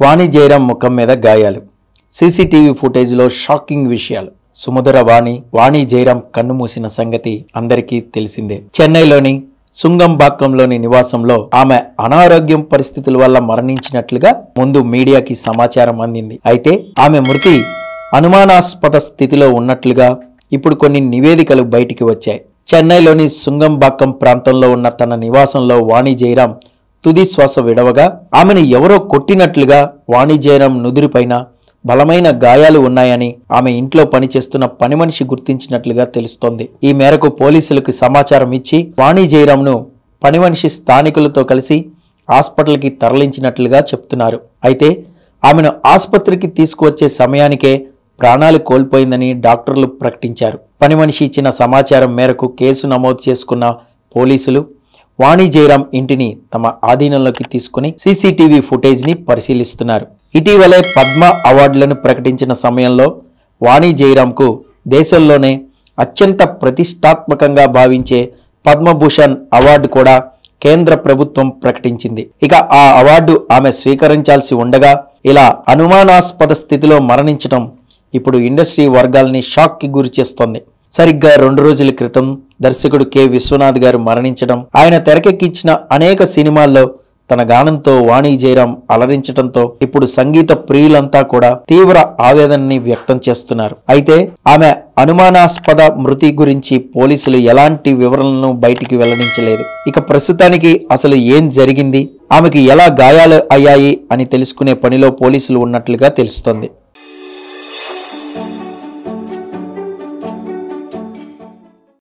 వాణి జయరాం ముఖం మీద గాయాలు. సీసీటీవీ ఫుటేజ్లో షాకింగ్ విషయాలు. సుమధుర వాణి వాణి జయరాం కన్ను మూసిన సంగతి అందరికీ తెలిసిందే. చెన్నైలోని సుంగంబాక్కంలోని నివాసంలో ఆమె అనారోగ్యం పరిస్థితుల వల్ల మరణించినట్లుగా ముందు మీడియాకి సమాచారం అందింది. అయితే ఆమె మృతి అనుమానాస్పద స్థితిలో ఉన్నట్లుగా ఇప్పుడు కొన్ని నివేదికలు బయటికి వచ్చాయి. చెన్నైలోని సుంగంబాక్కం ప్రాంతంలో ఉన్న తన నివాసంలో వాణి జయరాం తుది శ్వాస విడవగా ఆమెను ఎవరో కొట్టినట్లుగా వాణి నుదురిపైన బలమైన గాయాలు ఉన్నాయని ఆమె ఇంట్లో పనిచేస్తున్న పని మనిషి గుర్తించినట్లుగా తెలుస్తోంది. ఈ మేరకు పోలీసులకు సమాచారం ఇచ్చి వాణి జయరాంను పని మనిషి స్థానికులతో కలిసి హాస్పిటల్కి తరలించినట్లుగా చెప్తున్నారు. అయితే ఆమెను ఆసుపత్రికి తీసుకువచ్చే సమయానికే ప్రాణాలు కోల్పోయిందని డాక్టర్లు ప్రకటించారు. పని మనిషి ఇచ్చిన సమాచారం మేరకు కేసు నమోదు చేసుకున్న పోలీసులు వాణి జయరాం ఇంటిని తమ ఆధీనంలోకి తీసుకుని సీసీటీవీ ఫుటేజ్ని పరిశీలిస్తున్నారు. ఇటీవలే పద్మ అవార్డులను ప్రకటించిన సమయంలో వాణి జయరాంకు దేశంలోనే అత్యంత ప్రతిష్టాత్మకంగా భావించే పద్మభూషణ్ అవార్డు కూడా కేంద్ర ప్రభుత్వం ప్రకటించింది. ఇక ఆ అవార్డు ఆమె స్వీకరించాల్సి ఉండగా ఇలా అనుమానాస్పద స్థితిలో మరణించడం ఇప్పుడు ఇండస్ట్రీ వర్గాల్ని షాక్కి గురి చేస్తోంది సరిగ్గా రెండు రోజుల క్రితం దర్శకుడు కె. విశ్వనాథ్ గారు మరణించడం ఆయన తెరకెక్కించిన అనేక సినిమాల్లో తన గానంతో వాణి జయరాం అలరించడంతో ఇప్పుడు సంగీత ప్రియులంతా కూడా తీవ్ర ఆవేదనని వ్యక్తం చేస్తున్నారు. అయితే ఆమె అనుమానాస్పద మృతి గురించి పోలీసులు ఎలాంటి వివరణలను బయటికి వెల్లడించలేదు. ఇక ప్రస్తుతానికి అసలు ఏం జరిగింది? ఆమెకి ఎలా గాయాలు అయ్యాయి అని తెలుసుకునే పనిలో పోలీసులు ఉన్నట్లుగా తెలుస్తోంది.